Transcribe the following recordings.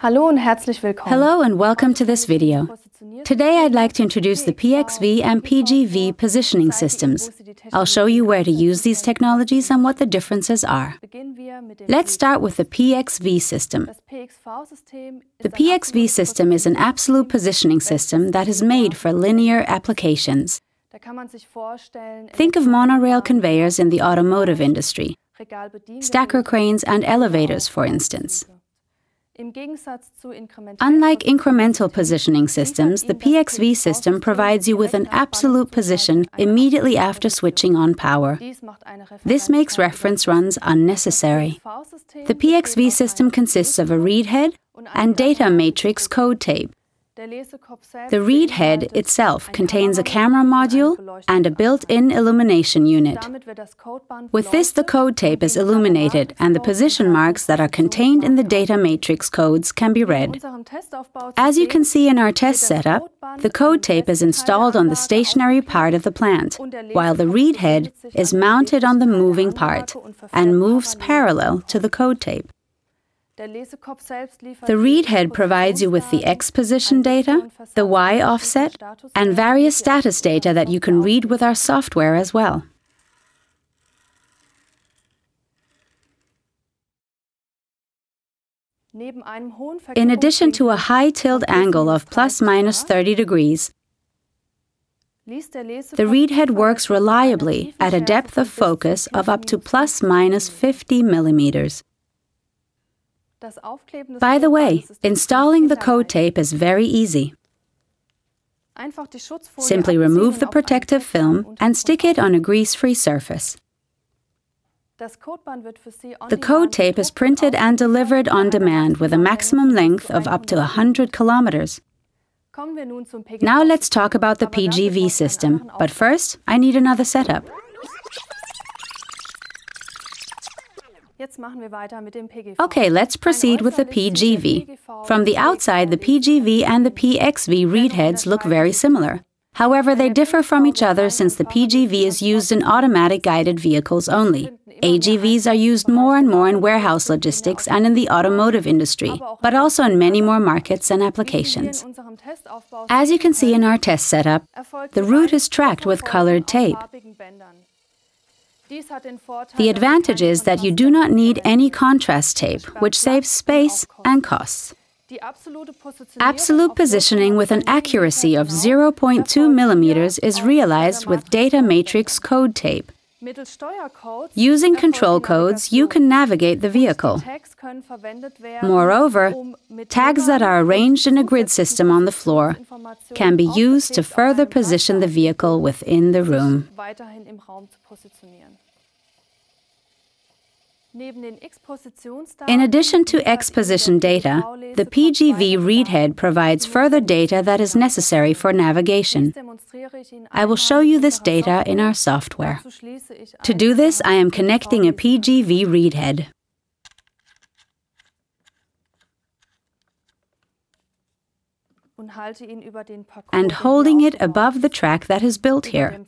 Hello and welcome to this video. Today I'd like to introduce the PXV and PGV positioning systems. I'll show you where to use these technologies and what the differences are. Let's start with the PXV system. The PXV system is an absolute positioning system that is made for linear applications. Think of monorail conveyors in the automotive industry, stacker cranes and elevators, for instance. Unlike incremental positioning systems, the PXV system provides you with an absolute position immediately after switching on power. This makes reference runs unnecessary. The PXV system consists of a read head and data matrix code tape. The read head itself contains a camera module and a built-in illumination unit. With this, the code tape is illuminated and the position marks that are contained in the data matrix codes can be read. As you can see in our test setup, the code tape is installed on the stationary part of the plant, while the read head is mounted on the moving part and moves parallel to the code tape. The read head provides you with the X position data, the Y offset, and various status data that you can read with our software as well. In addition to a high tilt angle of plus minus 30 degrees, the read head works reliably at a depth of focus of up to plus minus 50 millimeters. By the way, installing the code tape is very easy. Simply remove the protective film and stick it on a grease-free surface. The code tape is printed and delivered on demand with a maximum length of up to 100 kilometers. Now let's talk about the PGV system, but first I need another setup. Okay, let's proceed with the PGV. From the outside, the PGV and the PXV read heads look very similar. However, they differ from each other since the PGV is used in automatic guided vehicles only. AGVs are used more and more in warehouse logistics and in the automotive industry, but also in many more markets and applications. As you can see in our test setup, the route is tracked with colored tape. The advantage is that you do not need any contrast tape, which saves space and costs. Absolute positioning with an accuracy of 0.2 millimeters is realized with data matrix code tape. Using control codes, you can navigate the vehicle. Moreover, tags that are arranged in a grid system on the floor can be used to further position the vehicle within the room. In addition to X position data, the PGV read head provides further data that is necessary for navigation. I will show you this data in our software. To do this, I am connecting a PGV read head. and holding it above the track that is built here.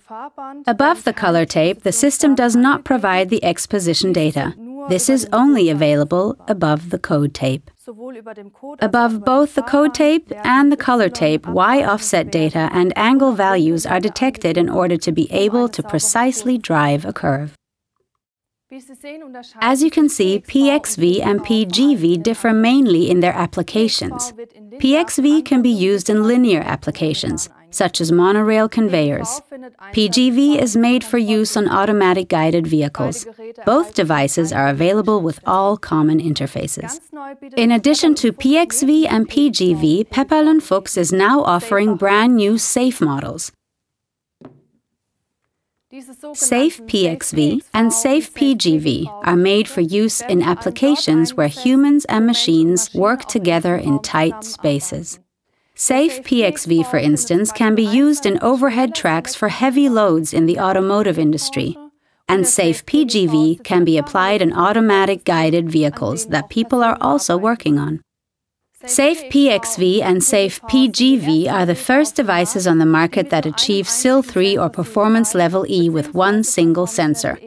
Above the color tape, the system does not provide the X position data. This is only available above the code tape. Above both the code tape and the color tape, Y offset data and angle values are detected in order to be able to precisely drive a curve. As you can see, PXV and PGV differ mainly in their applications. PXV can be used in linear applications, such as monorail conveyors. PGV is made for use on automatic guided vehicles. Both devices are available with all common interfaces. In addition to PXV and PGV, Pepperl & Fuchs is now offering brand new SAFE models. Safe PXV and Safe PGV are made for use in applications where humans and machines work together in tight spaces. Safe PXV, for instance, can be used in overhead tracks for heavy loads in the automotive industry. And Safe PGV can be applied in automatic guided vehicles that people are also working on. Safe PXV and Safe PGV are the first devices on the market that achieve SIL 3 or performance level E with one single sensor.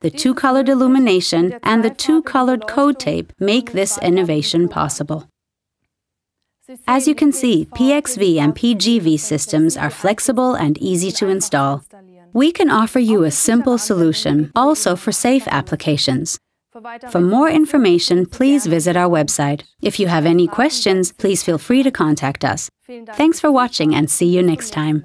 the two colored illumination, and the two colored code tape make this innovation possible. As you can see, PXV and PGV systems are flexible and easy to install. We can offer you a simple solution, also for safe applications. For more information, please visit our website. If you have any questions, please feel free to contact us. Thanks for watching and see you next time.